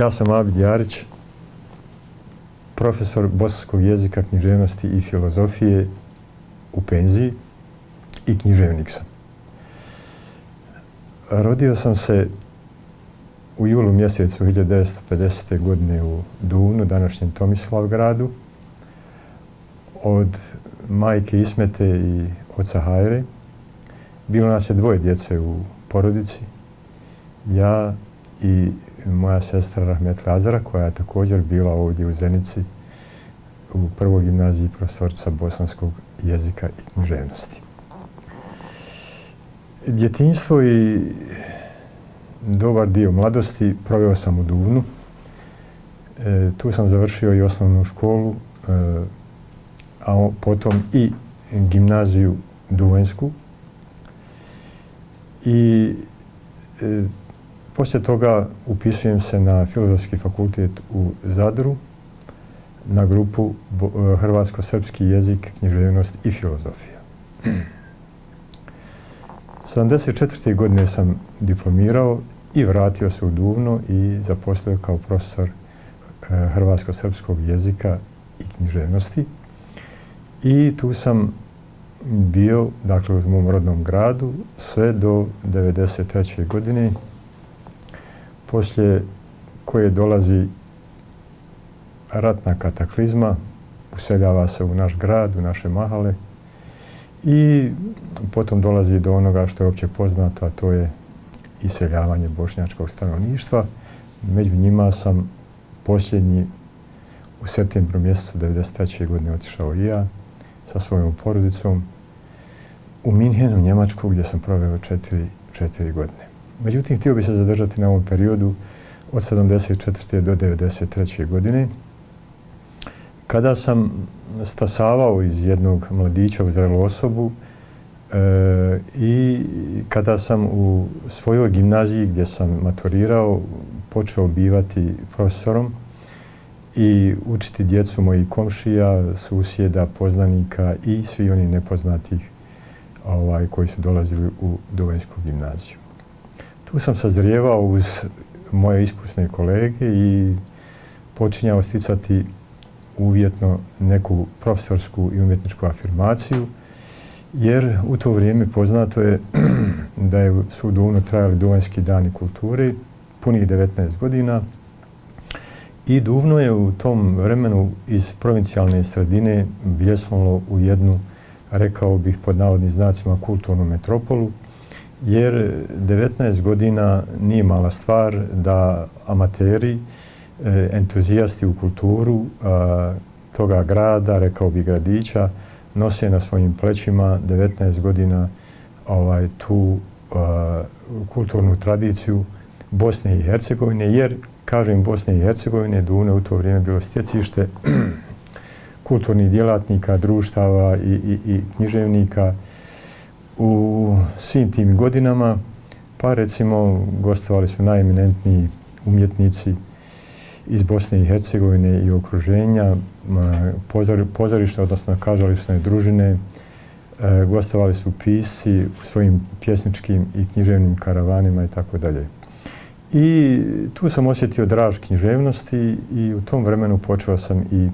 Ja sam Abid Jarić, profesor bosanskog jezika, književnosti i filozofije u penziji i književnik sam. Rodio sam se u julu mjesecu 1950. godine u Duvnu, današnjem Tomislavgradu, od majke Ismete i oca Hajre. Bilo nas je dvoje djece u porodici. Ja i moja sestra Rahmet Lazara, koja je također bila ovdje u Zenici u prvoj gimnaziji profesorca bosanskog jezika i književnosti. Djetinjstvo i dobar dio mladosti proveo sam u Duvnu. E, tu sam završio i osnovnu školu, e, a potom i gimnaziju Duvanjsku. I e, poslije toga upisujem se na Filozofski fakultet u Zadru na grupu Hrvatsko-srpski jezik, književnost i filozofija. 74. godine sam diplomirao i vratio se u Duvno i zaposlio kao profesor e, hrvatsko-srpskog jezika i književnosti. I tu sam bio, dakle, u mom rodnom gradu sve do 1993. godine, poslije koje dolazi ratna kataklizma, useljava se u naš grad, u naše mahale, i potom dolazi do onoga što je opće poznato, a to je iseljavanje bošnjačkog stanovništva. Među njima sam posljednji u septembru mjesecu 1993. godine otišao i ja sa svojom porodicom u Minhenu, Njemačku, gdje sam proveo četiri, četiri godine. Međutim, htio bih se zadržati na ovom periodu od 74. do 93. godine, kada sam stasavao iz jednog mladića u zrelu osobu e, i kada sam u svojoj gimnaziji gdje sam maturirao počeo bivati profesorom i učiti djecu mojih komšija, susjeda, poznanika i svi oni nepoznatih ovaj, koji su dolazili u Duvanjsku gimnaziju. Tu sam sazrijevao uz moje iskusne kolege i počinjao sticati uvjetno neku profesorsku i umjetničku afirmaciju, jer u to vrijeme poznato je da je su u Duvnu trajali Duvanjski dani kulture, punih 19 godina, i Duvno je u tom vremenu iz provincijalne sredine bljesnulo u jednu, rekao bih pod navodnim znacima, kulturnu metropolu, jer 19 godina nije mala stvar da amateri, E, entuzijasti u kulturu toga grada, rekao bi gradića, nose na svojim plećima 19 godina ovaj, tu kulturnu tradiciju Bosne i Hercegovine, jer, kažem Bosne i Hercegovine, Dune u to vrijeme bilo stjecište kulturnih djelatnika, društava i, i književnika u svim tim godinama, pa recimo gostovali su najeminentniji umjetnici iz Bosne i Hercegovine i okruženja, pozorište, odnosno kažališne družine, e, gostovali su pisci u svojim pjesničkim i književnim karavanima i tako dalje. I tu sam osjetio draž književnosti i u tom vremenu počeo sam i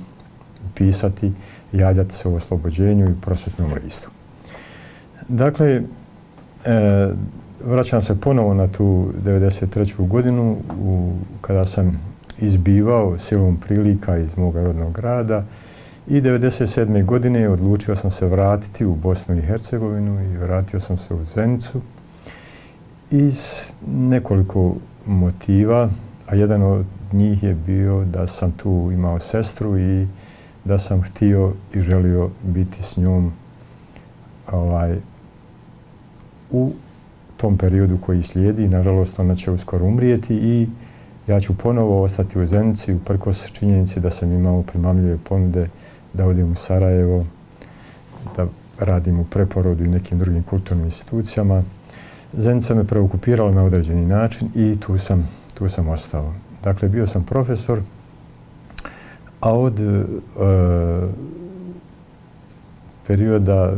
pisati, javljati se o oslobođenju i prosvjetnom listu. Dakle, e, vraćam se ponovo na tu 1993. godinu kada sam izbivao silom prilika iz moga rodnog grada i 1997. godine odlučio sam se vratiti u Bosnu i Hercegovinu i vratio sam se u Zenicu iz nekoliko motiva, a jedan od njih je bio da sam tu imao sestru i da sam htio i želio biti s njom ovaj, u tom periodu koji slijedi. Nažalost, ona će uskoro umrijeti i ja ću ponovo ostati u Zenici uprkos činjenici da sam imao primamljive ponude da odim u Sarajevo, da radim u preporodu i nekim drugim kulturnim institucijama. Zenica me preokupirala na određeni način i tu sam, tu sam ostao. Dakle, bio sam profesor, a od e, perioda,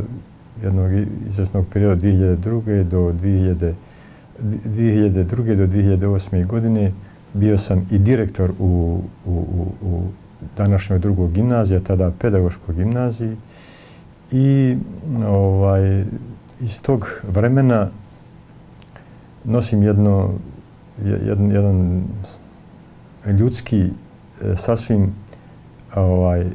jednog izvjesnog perioda 2002. do 2000, 2002. do 2008. godine bio sam i direktor u, u, u današnjoj drugoj gimnaziji, tada pedagoškoj gimnaziji. I ovaj, iz tog vremena nosim jedno, jedan, jedan ljudski, e, sasvim ovaj,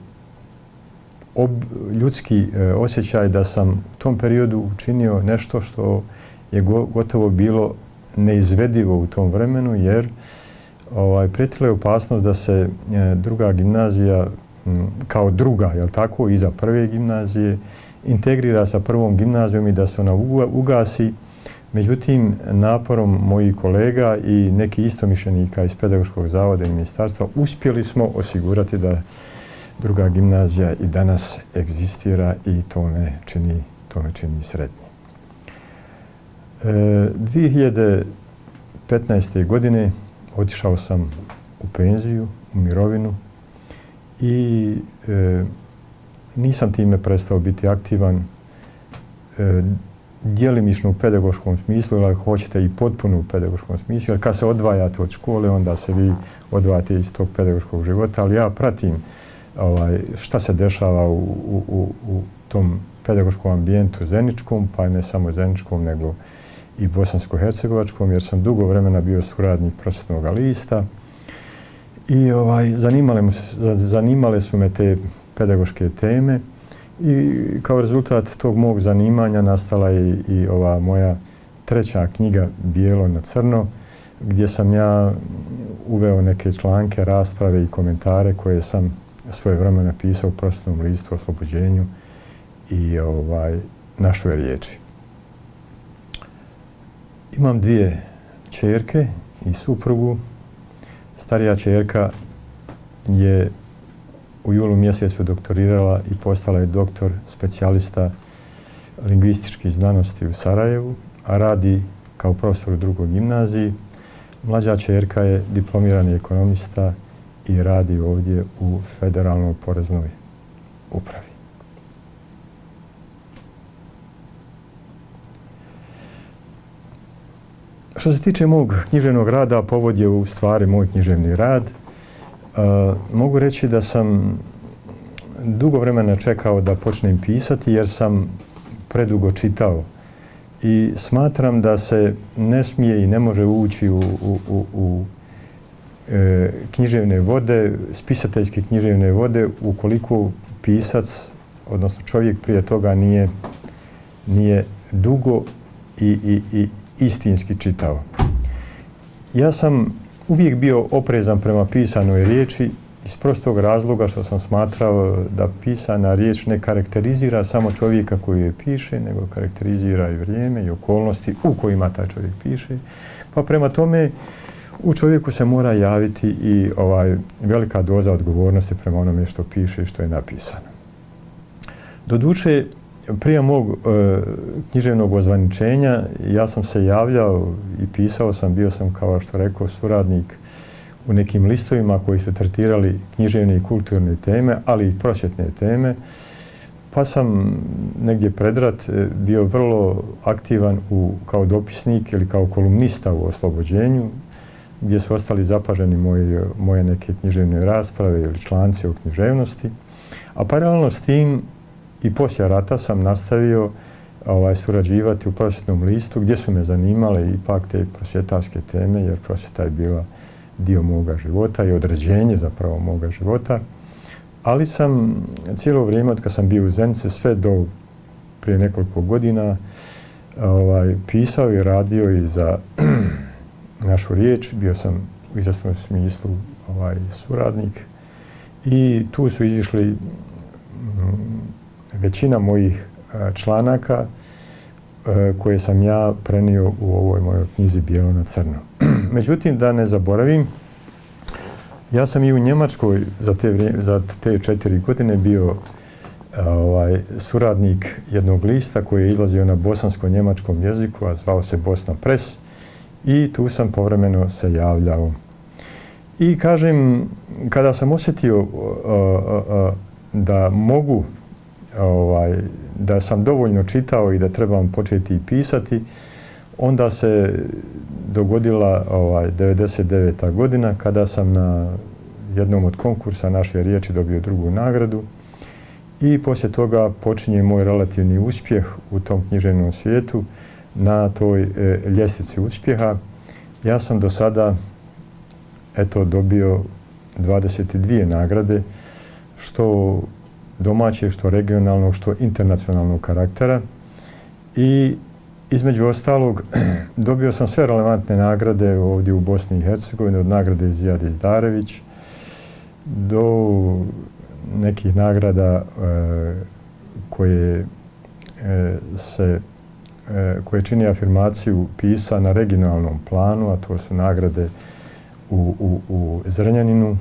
ob, ljudski e, osjećaj da sam u tom periodu učinio nešto što je gotovo bilo neizvedivo u tom vremenu, jer ovaj, prijetila je opasnost da se e, druga gimnazija kao druga, jel tako, iza prve gimnazije, integrira sa prvom gimnazijom i da se ona ugasi. Međutim, naporom mojih kolega i neki istomišljenika iz Pedagoškog zavoda i ministarstva uspjeli smo osigurati da druga gimnazija i danas egzistira i to ne čini, to ne čini sretni. E, 2015. godine otišao sam u penziju, u mirovinu i e, nisam time prestao biti aktivan e, djelimično u pedagoškom smislu, ili ako hoćete i potpuno u pedagoškom smislu, jer kad se odvajate od škole, onda se vi odvajate iz tog pedagoškog života, ali ja pratim ovaj, šta se dešava u, u, u tom pedagoškom ambijentu zeničkom, pa ne samo zeničkom, nego i bosansko-hercegovačkom, jer sam dugo vremena bio suradnik prosjetnog lista. I ovaj, zanimale, se, zanimale su me te pedagoške teme i kao rezultat tog mog zanimanja nastala je i ova moja treća knjiga Bijelo na crno, gdje sam ja uveo neke članke, rasprave i komentare koje sam svoje vreme napisao u prostornom listu oslobođenju i ovaj, riječi. Imam dvije čerke i suprugu. Starija čerka je u julu mjesecu doktorirala i postala je doktor specijalista lingvističkih znanosti u Sarajevu, a radi kao profesor u drugoj gimnaziji. Mlađa čerka je diplomirani ekonomista i radi ovdje u federalnoj poreznoj upravi. Što se tiče mog književnog rada, povod je u stvari moj književni rad. E, mogu reći da sam dugo vremena čekao da počnem pisati jer sam predugo čitao i smatram da se ne smije i ne može ući u, književne vode, spisateljske književne vode, ukoliko pisac, odnosno čovjek prije toga nije, nije dugo i, i, i istinski čitao. Ja sam uvijek bio oprezan prema pisanoj riječi iz prostog razloga što sam smatrao da pisana riječ ne karakterizira samo čovjeka koji je piše, nego karakterizira i vrijeme i okolnosti u kojima taj čovjek piše. Pa prema tome u čovjeku se mora javiti i ovaj velika doza odgovornosti prema onome što piše i što je napisano. Doduše, prije mog e, književnog ozvaničenja ja sam se javljao i pisao sam, bio sam kao što rekao suradnik u nekim listovima koji su tretirali književne i kulturne teme, ali i prosjetne teme. Pa sam negdje predrat e, bio vrlo aktivan u, kao dopisnik ili kao kolumnista u oslobođenju, gdje su ostali zapaženi moje, neke književne rasprave ili članci o književnosti. A paralelno s tim i poslije rata sam nastavio ovaj, surađivati u prosvjetnom listu gdje su me zanimale ipak te prosvjetarske teme jer prosvjeta je bila dio moga života i određenje zapravo moga života. Ali sam cijelo vrijeme od kad sam bio u Zenice sve do prije nekoliko godina ovaj, pisao i radio i za našu riječ. Bio sam u izvestnom smislu ovaj, suradnik i tu su izišli mm, većina mojih e, članaka e, koje sam ja prenio u ovoj mojoj knjizi Bijelo na crno. Međutim, da ne zaboravim, ja sam i u Njemačkoj za te, za te četiri godine bio ovaj, suradnik jednog lista koji je izlazio na bosansko-njemačkom jeziku, a zvao se Bosna Press i tu sam povremeno se javljao. I kažem, kada sam osjetio da mogu ovaj, da sam dovoljno čitao i da trebam početi pisati, Onda se dogodila ovaj, 99. godina kada sam na jednom od konkursa naše riječi dobio drugu nagradu i poslije toga počinje moj relativni uspjeh u tom književnom svijetu na toj e, ljestvici uspjeha. Ja sam do sada eto dobio 22 nagrade, što domaće, što regionalnog, što internacionalnog karaktera. I između ostalog dobio sam sve relevantne nagrade ovdje u Bosni i Hercegovini, od nagrade Zijad Izdarević do nekih nagrada e, koje e, se koje čini afirmaciju pisa na regionalnom planu, a to su nagrade u, u, u Zrenjaninu,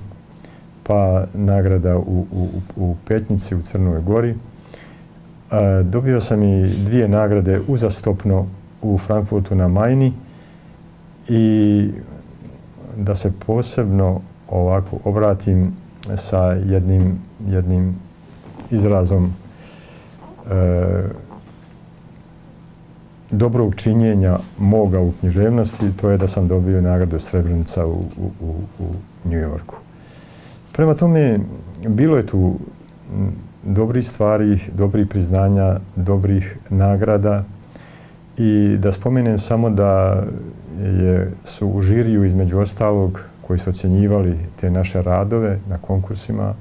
pa nagrada u, Petnici u Crnoj Gori. dobio sam i dvije nagrade uzastopno u Frankfurtu na Majni i da se posebno ovako obratim sa jednim, jednim izrazom e, dobrog činjenja moga u književnosti, to je da sam dobio nagradu Srebrenica u, u, u, u New Yorku. Prema tome, bilo je tu dobrih stvari, dobrih priznanja, dobrih nagrada i da spomenem samo da je, su u žiriju između ostalog koji su ocjenjivali te naše radove na konkursima,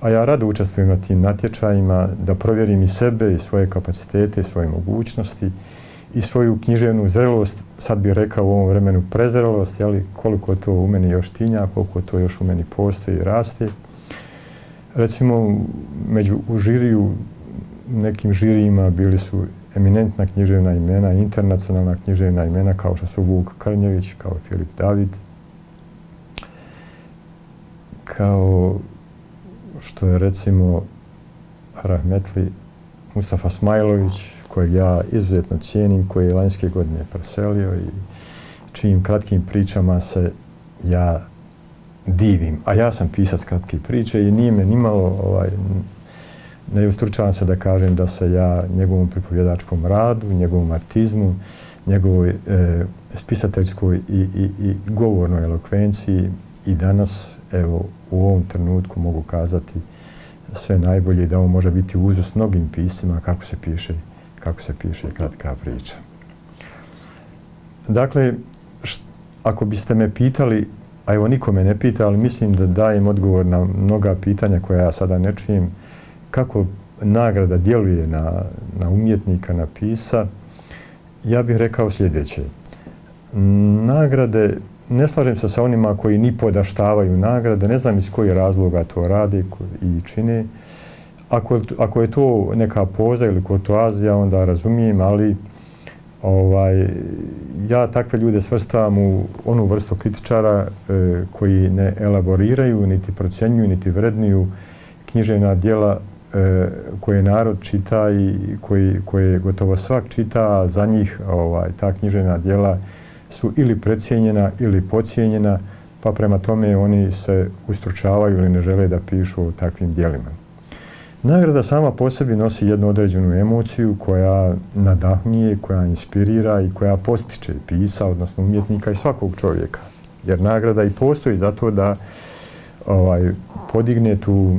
a ja rado učestvujem na tim natječajima da provjerim i sebe i svoje kapacitete i svoje mogućnosti i svoju književnu zrelost, sad bih rekao u ovom vremenu prezrelost, jeli, koliko to u meni još tinja, koliko to još u meni postoji i raste. Recimo, među u žiriju, nekim žirijima bili su eminentna književna imena, internacionalna književna imena kao što su Vuk Krnjević, kao Filip David, kao što je recimo Rahmetli Mustafa Smajlović, kojeg ja izuzetno cijenim, koji je lanjske godine preselio i čijim kratkim pričama se ja divim. A ja sam pisac kratkih priče i nije me nimalo, ovaj, ne ustručavam se da kažem da se ja njegovom pripovjedačkom radu, njegovom artizmu, njegovoj e, spisateljskoj i, i, i govornoj elokvenciji i danas, evo, u ovom trenutku mogu kazati sve najbolje da ovo može biti uzus mnogim pisima kako se piše kako se piše kratka priča. Dakle, ako biste me pitali, a evo niko me ne pita, ali mislim da dajem odgovor na mnoga pitanja koja ja sada ne čujem, kako nagrada djeluje na, umjetnika, na pisa, ja bih rekao sljedeće. Nagrade, ne slažem se sa onima koji ni podaštavaju nagrade, ne znam iz koji razloga to radi i čine, ako, ako je to neka poza ili kurtoazija, onda razumijem, ali ovaj, ja takve ljude svrstavam u onu vrstu kritičara e, koji ne elaboriraju, niti procjenjuju, niti vrednuju književna dijela e, koje narod čita i koji, koje gotovo svak čita, a za njih ovaj, ta književna dijela su ili precijenjena ili pocijenjena, pa prema tome oni se ustručavaju ili ne žele da pišu o takvim dijelima. Nagrada sama po sebi nosi jednu određenu emociju koja nadahnije, koja inspirira i koja postiče pisa, odnosno umjetnika i svakog čovjeka. Jer nagrada i postoji zato da ovaj, podigne tu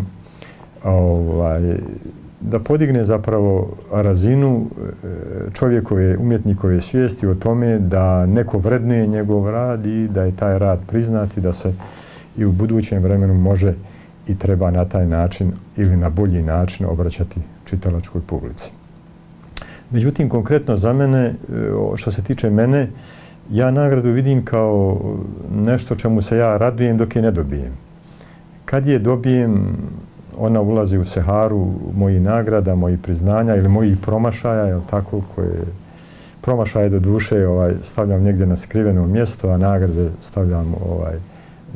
ovaj, da podigne zapravo razinu e, čovjekove, umjetnikove svijesti o tome da neko vrednuje njegov rad i da je taj rad priznat i da se i u budućem vremenu može i treba na taj način ili na bolji način obraćati čitalačkoj publici. Međutim, konkretno za mene, e, što se tiče mene, ja nagradu vidim kao nešto čemu se ja radujem dok je ne dobijem. Kad je dobijem, ona ulazi u seharu mojih nagrada, mojih priznanja ili mojih promašaja, jel tako, koje promašaje do duše ovaj, stavljam negdje na skriveno mjesto, a nagrade stavljam ovaj,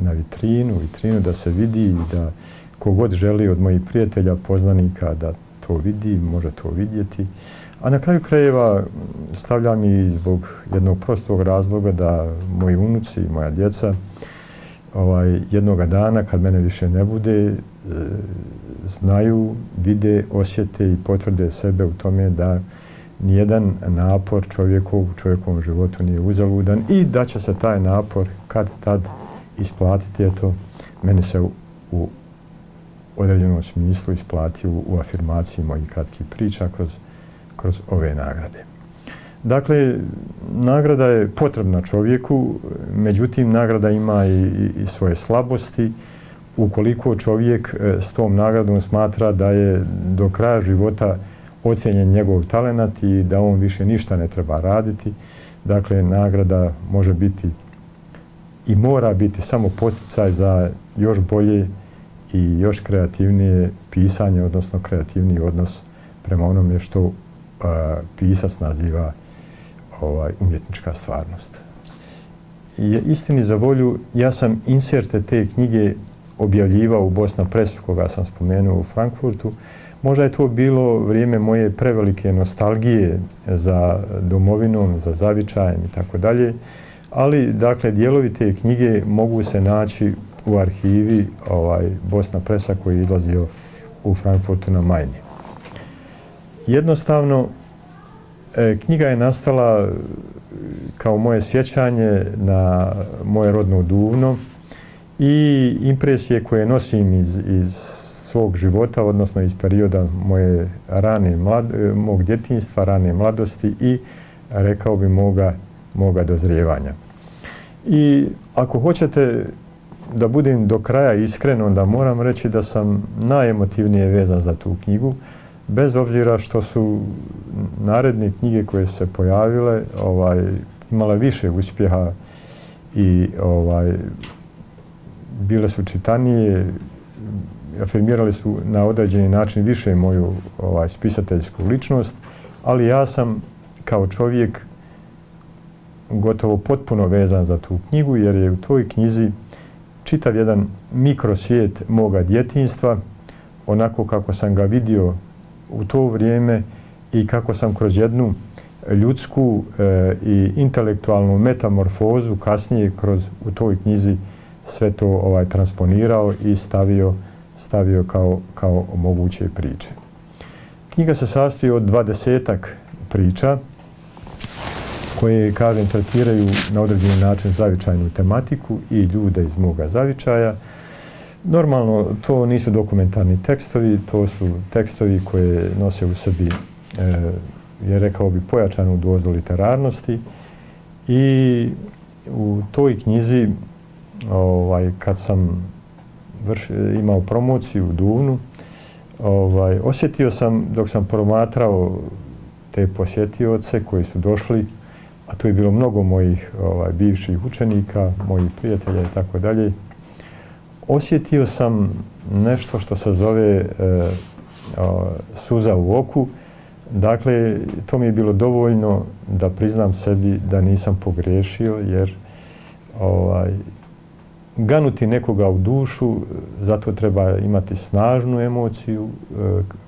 na vitrinu, vitrinu da se vidi i da kogod želi od mojih prijatelja, poznanika da to vidi, može to vidjeti. A na kraju krajeva stavljam i zbog jednog prostog razloga da moji unuci i moja djeca ovaj, jednoga dana kad mene više ne bude e, znaju, vide, osjete i potvrde sebe u tome da nijedan napor čovjeku, u čovjekovom životu nije uzaludan i da će se taj napor kad tad isplatiti, eto, meni se u, određenom smislu isplatio u, afirmaciji mojih kratkih priča kroz, ove nagrade. Dakle, nagrada je potrebna čovjeku, međutim, nagrada ima i, svoje slabosti. Ukoliko čovjek e, s tom nagradom smatra da je do kraja života ocjenjen njegov talenat i da on više ništa ne treba raditi, dakle, nagrada može biti i mora biti samo posticaj za još bolje i još kreativnije pisanje, odnosno kreativniji odnos prema onome što pisac naziva ovaj, umjetnička stvarnost. I istini za volju, ja sam inserte te knjige objavljivao u Bosna Presu, koga sam spomenuo u Frankfurtu. Možda je to bilo vrijeme moje prevelike nostalgije za domovinom, za zavičajem i tako dalje. Ali, dakle, dijelovi te knjige mogu se naći u arhivi ovaj, Bosna Presa koji je izlazio u Frankfurtu na Majni. Jednostavno, E, knjiga je nastala e, kao moje sjećanje na moje rodno Duvno i impresije koje nosim iz, iz svog života, odnosno iz perioda moje rane mlad, mog djetinjstva, rane mladosti i rekao bi moga, moga dozrijevanja. I ako hoćete da budem do kraja iskren, onda moram reći da sam najemotivnije vezan za tu knjigu bez obzira što su naredne knjige koje su se pojavile ovaj, imale više uspjeha i ovaj, bile su čitanije, afirmirali su na određeni način više moju ovaj, spisateljsku ličnost, ali ja sam kao čovjek gotovo potpuno vezan za tu knjigu, jer je u toj knjizi čitav jedan mikrosvijet moga djetinstva, onako kako sam ga vidio u to vrijeme i kako sam kroz jednu ljudsku e, i intelektualnu metamorfozu kasnije kroz u toj knjizi sve to ovaj transponirao i stavio stavio kao, kao moguće priče. Knjiga se sastoji od dvadesetak priča koje, kažem, tretiraju na određeni način zavičajnu tematiku i ljude iz moga zavičaja. Normalno, to nisu dokumentarni tekstovi, to su tekstovi koje nose u sebi, e, je rekao bi, pojačanu dozu literarnosti i u toj knjizi, ovaj, kad sam vrš, imao promociju u Duvnu, ovaj, osjetio sam, dok sam promatrao te posjetioce koji su došli, a tu je bilo mnogo mojih ovaj, bivših učenika, mojih prijatelja i tako dalje, osjetio sam nešto što se zove e, suza u oku. Dakle, to mi je bilo dovoljno da priznam sebi da nisam pogriješio, jer ovaj, ganuti nekoga u dušu, zato treba imati snažnu emociju e,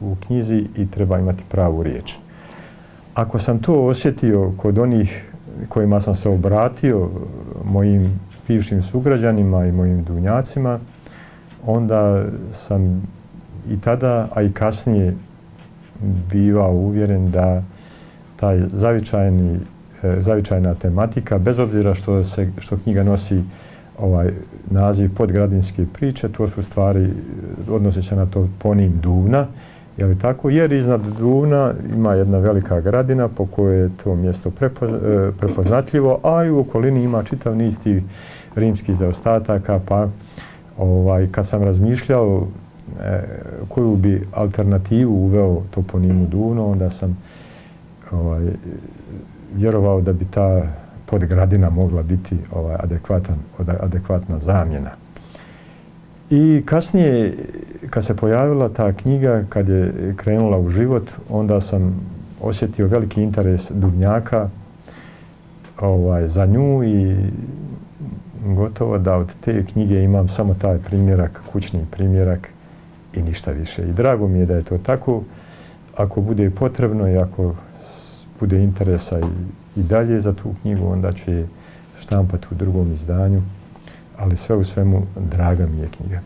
u knjizi i treba imati pravu riječ. Ako sam to osjetio kod onih kojima sam se obratio, mojim bivšim sugrađanima i mojim dunjacima, onda sam i tada, a i kasnije bivao uvjeren da taj zavičajni, e, zavičajna tematika, bez obzira što, se, što knjiga nosi ovaj naziv podgradinske priče, to su stvari, odnose se na to ponim Duvna, je li tako? Jer iznad Duvna ima jedna velika gradina po kojoj je to mjesto e, prepoznatljivo, a i u okolini ima čitav niz tih rimskih zaostataka, pa ovaj, kad sam razmišljao e, koju bi alternativu uveo toponimu Duvno, onda sam ovaj, vjerovao da bi ta podgradina mogla biti ovaj, adekvatan, adekvatna zamjena. I kasnije, kad se pojavila ta knjiga, kad je krenula u život, onda sam osjetio veliki interes Duvnjaka ovaj, za nju i gotovo da od te knjige imam samo taj primjerak, kućni primjerak i ništa više. I drago mi je da je to tako. Ako bude potrebno i ako bude interesa i, i dalje za tu knjigu, onda će štampati u drugom izdanju. Ali sve u svemu, draga mi je knjiga.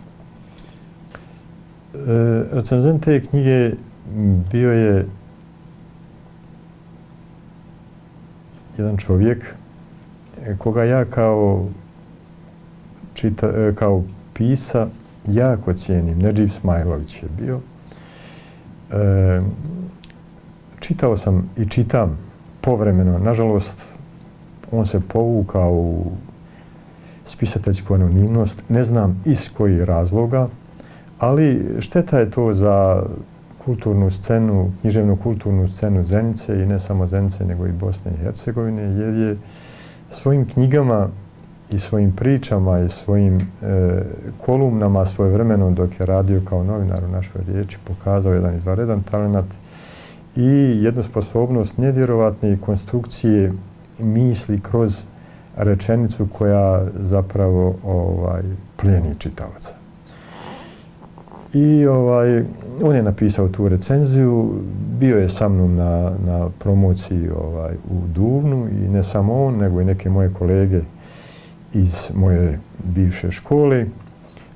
E, recenzent te knjige bio je jedan čovjek koga ja kao, čita, kao pisa jako cijenim. Neđib Smajlović je bio. E, čitao sam i čitam povremeno. Nažalost, on se povukao u spisateljsku anonimnost. Ne znam iz kojih razloga, ali šteta je to za kulturnu scenu, književnu kulturnu scenu Zenice i ne samo Zenice, nego i Bosne i Hercegovine, jer je svojim knjigama i svojim pričama i svojim e, kolumnama svoje vremeno dok je radio kao novinar u našoj riječi pokazao jedan izvaredan talent i jednu sposobnost nevjerovatne konstrukcije misli kroz rečenicu koja zapravo ovaj, plijeni čitavaca. I ovaj, on je napisao tu recenziju, bio je sa mnom na, na promociji ovaj, u Duvnu i ne samo on, nego i neke moje kolege iz moje bivše škole,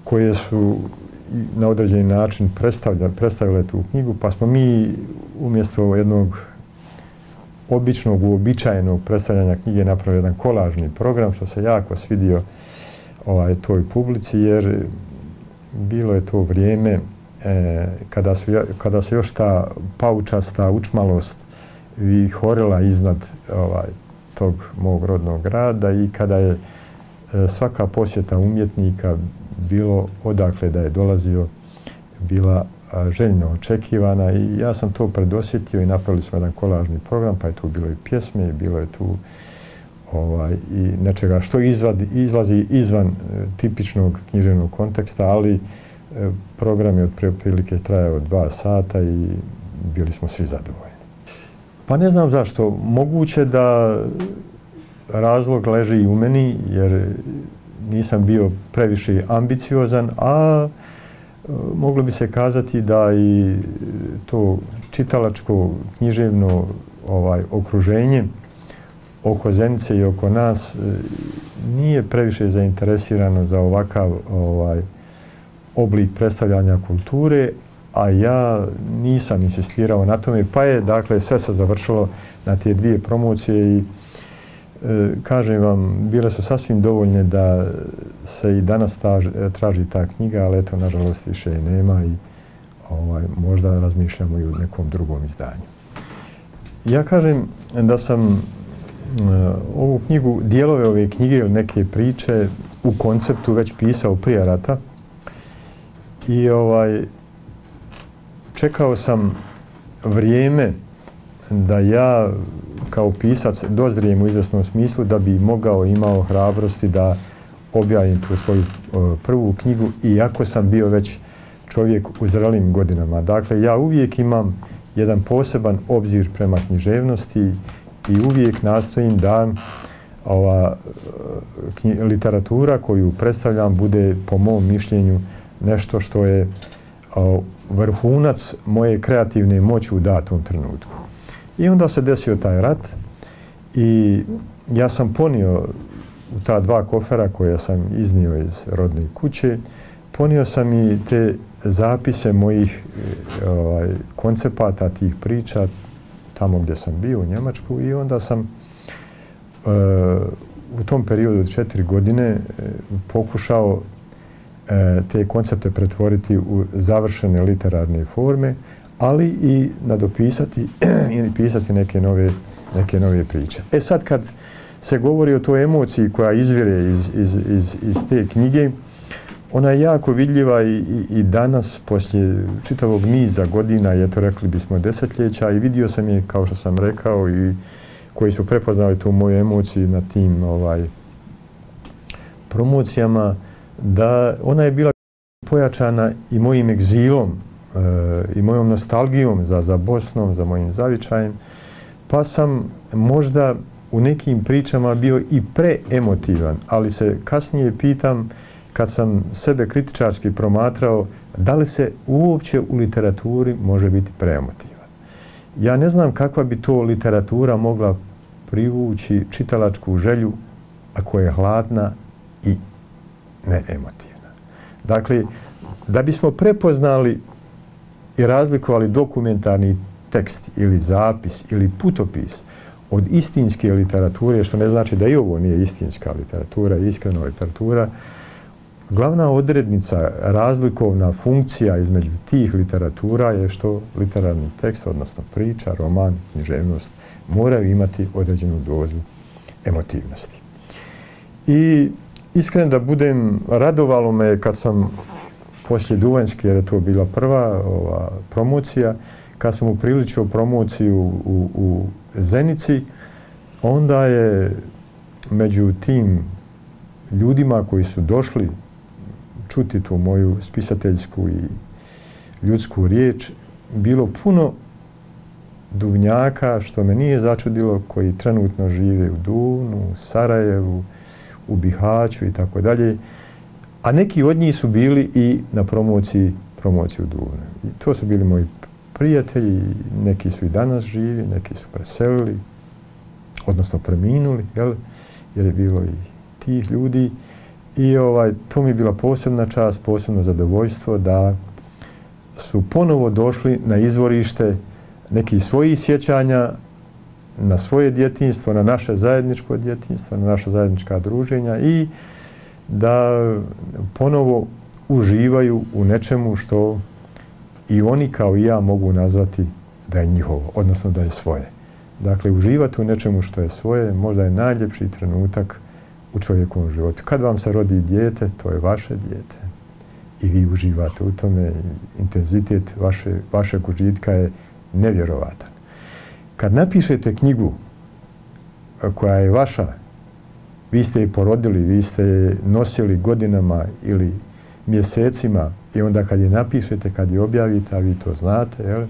koje su na određeni način predstavile tu knjigu, pa smo mi umjesto jednog običnog, uobičajenog predstavljanja knjige napravili jedan kolažni program, što se jako svidio ovaj, toj publici, jer bilo je to vrijeme e, kada, su, kada se još ta paučasta učmalost vihorila iznad ovaj, tog mog rodnog grada i kada je e, svaka posjeta umjetnika bilo odakle da je dolazio bila željno očekivana i ja sam to predosjetio i napravili smo jedan kolažni program, pa je tu bilo i pjesme bilo je tu ovaj, i nečega što izlazi izvan e, tipičnog književnog konteksta, ali e, program je otprilike trajao dva sata i bili smo svi zadovoljni. Pa ne znam zašto. Moguće da razlog leži i u meni, jer nisam bio previše ambiciozan, a moglo bi se kazati da i to čitalačko književno ovaj, okruženje oko Zenice i oko nas e, nije previše zainteresirano za ovakav ovaj, oblik predstavljanja kulture, a ja nisam insistirao na tome, pa je dakle sve se završilo na te dvije promocije i kažem vam, bile su sasvim dovoljne da se i danas traži ta knjiga, ali eto, nažalost, više i nema i ovaj, možda razmišljamo i u nekom drugom izdanju. Ja kažem da sam ovu knjigu, dijelove ove knjige ili neke priče u konceptu već pisao prije rata. I ovaj, čekao sam vrijeme da ja kao pisac dozrijem u izvesnom smislu da bi mogao imao hrabrosti da objavim tu svoju prvu knjigu iako sam bio već čovjek u zrelim godinama. Dakle, ja uvijek imam jedan poseban obzir prema književnosti i uvijek nastojim da ova literatura koju predstavljam bude po mom mišljenju nešto što je vrhunac moje kreativne moći u datom trenutku. I onda se desio taj rat i ja sam ponio u ta dva kofera koja sam iznio iz rodne kuće, ponio sam i te zapise mojih ovaj, koncepata, tih priča, tamo gdje sam bio u Njemačku. I onda sam e, u tom periodu od četiri godine e, pokušao e, te koncepte pretvoriti u završene literarne forme, ali i nadopisati i pisati neke nove, neke nove priče. E sad kad se govori o toj emociji koja izvire iz, iz, iz, iz te knjige, ona je jako vidljiva i, i, danas, poslije čitavog niza godina, i eto rekli bismo desetljeća, i vidio sam je, kao što sam rekao, i koji su prepoznali tu moju emociju na tim ovaj, promocijama, da ona je bila pojačana i mojim egzilom i mojom nostalgijom za, za Bosnom, za mojim zavičajem, pa sam možda u nekim pričama bio i preemotivan, ali se kasnije pitam kad sam sebe kritičarski promatrao, da li se uopće u literaturi može biti preemotivan. Ja ne znam kakva bi to literatura mogla privući čitalačku želju ako je hladna i neemotivna. Dakle, da bismo prepoznali i razlikovali dokumentarni tekst ili zapis ili putopis od istinske literature, što ne znači da i ovo nije istinska literatura, iskrena literatura, glavna odrednica, razlikovna funkcija između tih literatura je što literarni tekst, odnosno priča, roman, književnost, moraju imati određenu dozu emotivnosti. I iskren da budem, radovalo me kad sam poslije Duvanjske, jer je to bila prva ova, promocija, kad sam upriličio promociju u, u Zenici, onda je među tim ljudima koji su došli čuti tu moju spisateljsku i ljudsku riječ, bilo puno duvnjaka, što me nije začudilo, koji trenutno žive u Dunu, u Sarajevu, u Bihaću i tako dalje. A neki od njih su bili i na promociji, promociju Dune. I to su bili moji prijatelji, neki su i danas živi, neki su preselili, odnosno preminuli, jel? jer je bilo i tih ljudi. I ovaj, to mi je bila posebna čast, posebno zadovoljstvo da su ponovo došli na izvorište nekih svojih sjećanja na svoje djetinstvo, na naše zajedničko djetinstvo, na naša zajednička druženja i da ponovo uživaju u nečemu što i oni kao i ja mogu nazvati da je njihovo, odnosno da je svoje. Dakle, uživati u nečemu što je svoje možda je najljepši trenutak u čovjekovom životu. Kad vam se rodi dijete, to je vaše dijete. I vi uživate u tome. Intenzitet vaše, vašeg užitka je nevjerovatan. Kad napišete knjigu koja je vaša, vi ste je porodili, vi ste je nosili godinama ili mjesecima i onda kad je napišete, kad je objavite, a vi to znate, jel?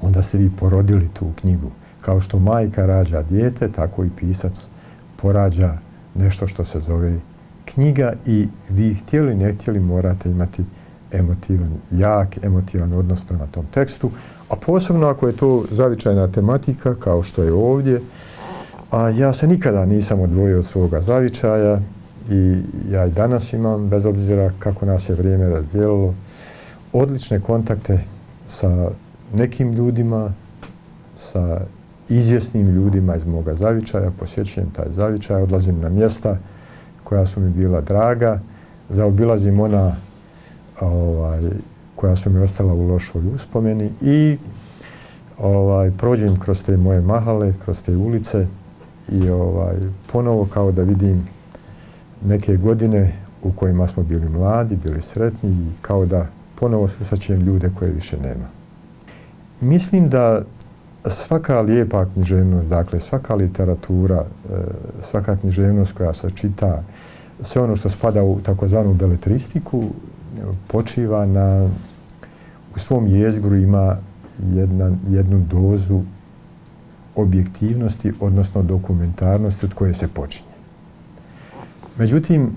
onda ste vi porodili tu knjigu. Kao što majka rađa dijete, tako i pisac porađa nešto što se zove knjiga i vi htjeli, ne htjeli, morate imati emotivan, jak emotivan odnos prema tom tekstu, a posebno ako je to zavičajna tematika, kao što je ovdje, a ja se nikada nisam odvojio od svoga zavičaja i ja i danas imam, bez obzira kako nas je vrijeme razdijelilo, odlične kontakte sa nekim ljudima, sa izvjesnim ljudima iz moga zavičaja, posjećujem taj zavičaj, odlazim na mjesta koja su mi bila draga, zaobilazim ona ovaj, koja su mi ostala u lošoj uspomeni i ovaj, prođem kroz te moje mahale, kroz te ulice i ovaj, ponovo kao da vidim neke godine u kojima smo bili mladi, bili sretni i kao da ponovo susrećem ljude koje više nema. Mislim da svaka lijepa književnost, dakle svaka literatura, e, svaka književnost koja se čita, sve ono što spada u takozvanu beletristiku, počiva na, u svom jezgru ima jedna, jednu dozu objektivnosti, odnosno dokumentarnosti od koje se počinje. Međutim,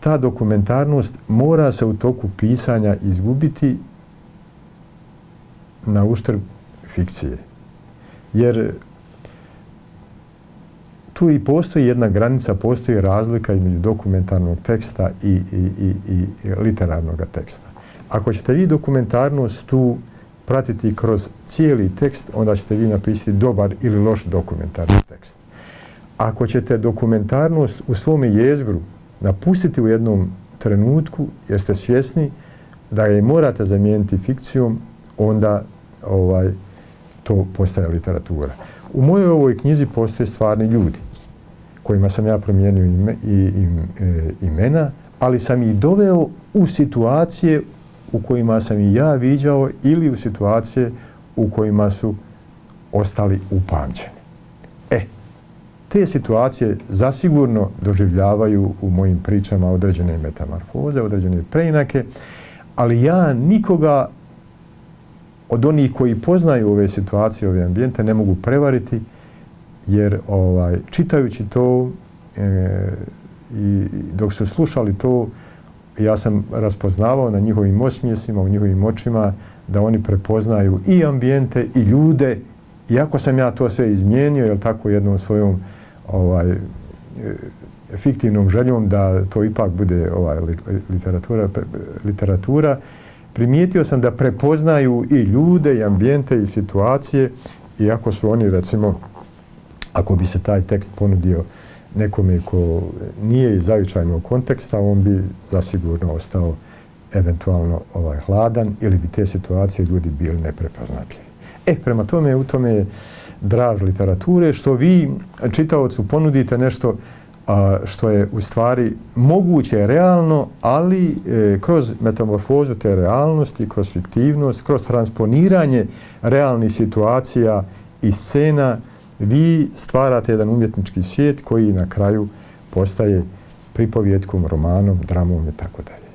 ta dokumentarnost mora se u toku pisanja izgubiti na uštrb fikcije. Jer tu i postoji jedna granica, postoji razlika između dokumentarnog teksta i, i, i, i literarnog teksta. Ako ćete vi dokumentarnost tu pratiti kroz cijeli tekst, onda ćete vi napisati dobar ili loš dokumentarni tekst. Ako ćete dokumentarnost u svome jezgru napustiti u jednom trenutku, jer ste svjesni da je morate zamijeniti fikcijom, onda ovaj, to postaje literatura. U mojoj ovoj knjizi postoje stvarni ljudi kojima sam ja promijenio ime, i, e, imena, ali sam ih doveo u situacije u kojima sam i ja viđao ili u situacije u kojima su ostali upamćeni. E, te situacije zasigurno doživljavaju u mojim pričama određene metamorfoze, određene preinake, ali ja nikoga od onih koji poznaju ove situacije, ove ambijente, ne mogu prevariti, jer ovaj, čitajući to e, i dok su slušali to, ja sam raspoznavao na njihovim osmijesima, u njihovim očima, da oni prepoznaju i ambijente i ljude, iako sam ja to sve izmijenio, jel tako, jednom svojom ovaj, e, fiktivnom željom da to ipak bude ovaj, literatura, literatura, primijetio sam da prepoznaju i ljude, i ambijente, i situacije iako su oni recimo, ako bi se taj tekst ponudio nekome ko nije iz zavičajnog konteksta, on bi zasigurno ostao eventualno ovaj hladan ili bi te situacije ljudi bili neprepoznatljivi. E, prema tome, u tome je draž literature, što vi čitaocu ponudite nešto što je u stvari moguće realno, ali e, kroz metamorfozu te realnosti, kroz fiktivnost, kroz transponiranje realnih situacija i scena, vi stvarate jedan umjetnički svijet koji na kraju postaje pripovjetkom, romanom, dramom i tako dalje.